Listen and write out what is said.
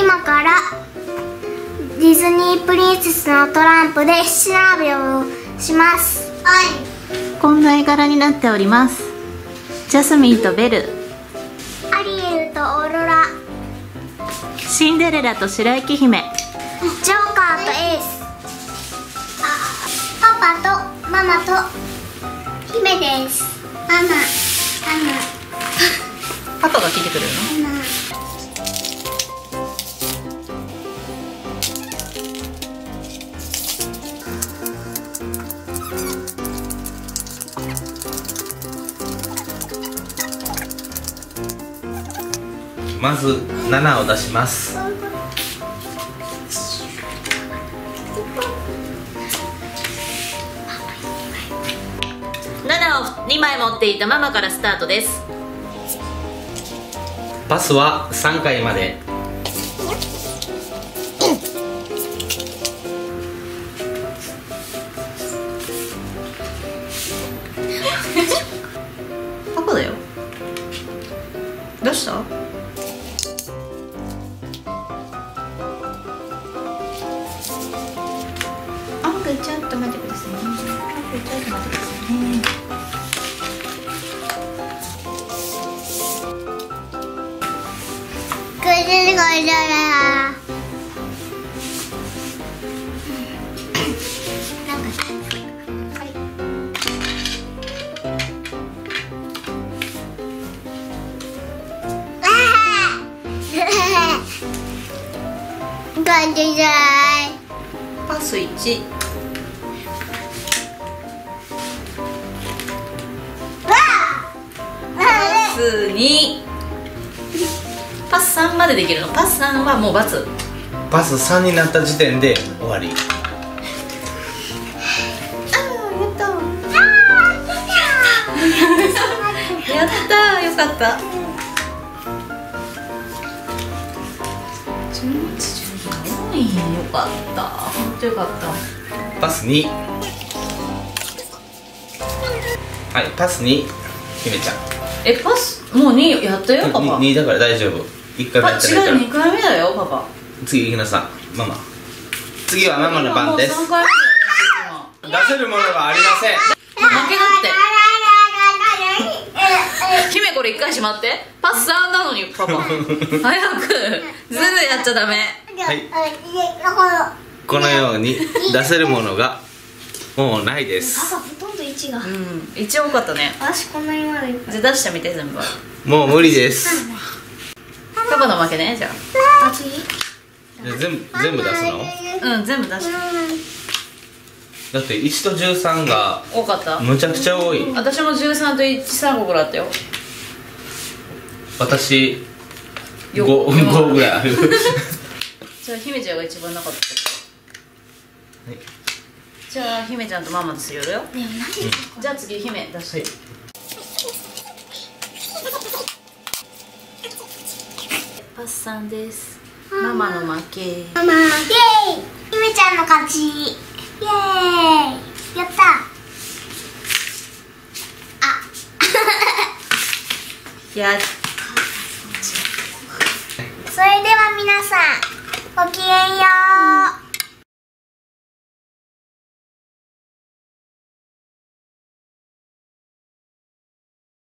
今からディズニープリンセスのトランプで調べをします。はい。こんな絵柄になっております。ジャスミンとベル。アリエルとオーロラ。シンデレラと白雪姫。ジョーカーとエース。パパとママと姫です。ママパパが聞いてくれるの？まず7を出します。7を2枚持っていたママからスタートです。パスは3回まで。パパだよ。どうした？っと待ってくださいねちょっと待ってくださいねくるるる感じじゃいパス1 2パス3までできるの？パス3はもう×パス。3になった時点で終わり。やったー。よかった14位よかった本当よかったパス2はいパス2姫ちゃんえパスもう2やったよパパ。2, だから大丈夫。1回もあやってないか違う2回目だよパパ。ら次行きなさいママ。次はママの番です。今もう3回目だよ出せるものがありません。今負けだって。姫これ1回しまって。パス3なのにパパ。早くずるやっちゃダメ。はい。このように出せるものがもうないです。パパ1が。うん。一応多かったね。私こんなにまだいっぱい。じゃあ出してみて全部。もう無理です。パパの負けねじゃあ。次。じゃあ全部全部出すの？あうん全部出してだって1と13が多かった。むちゃくちゃ多い。私も13と13個ぐらいあったよ。私よ 5, 5ぐらいある。じゃあ姫ちゃんが一番なかったはいじゃあ姫ちゃんとママでするよ。ねえ何じゃあ次姫出して、パスさんです。ママの負け。ママ。イエーイ。ゆめちゃんの勝ち。イエーイ。やった。あ。い やそれでは皆さんごきげんよう